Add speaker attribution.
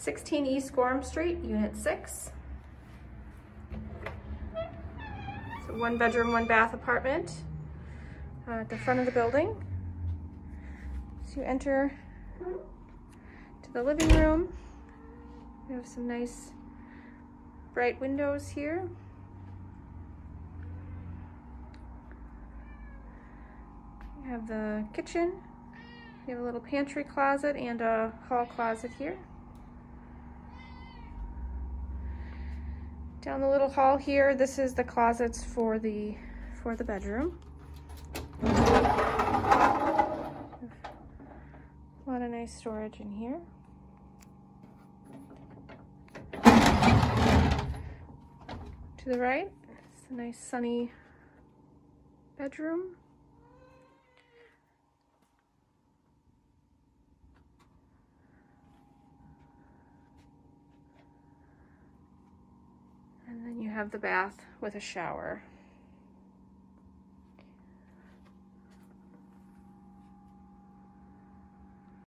Speaker 1: 16 East Gorham Street, Unit 6. It's a one bedroom, one bath apartment uh, at the front of the building. So you enter to the living room. We have some nice bright windows here. You have the kitchen. You have a little pantry closet and a hall closet here. Down the little hall here, this is the closets for the for the bedroom. A lot of nice storage in here. To the right, it's a nice sunny bedroom. And then you have the bath with a shower.